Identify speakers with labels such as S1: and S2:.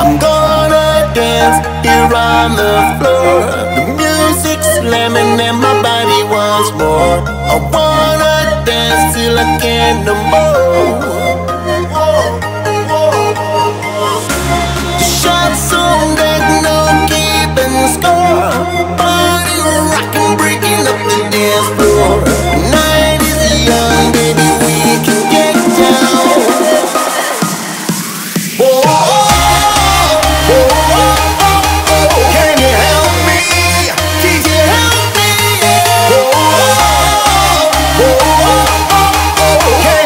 S1: I'm gonna dance here on the floor. The music's slamming and my body wants more. I wanna dance till I can't no more. 해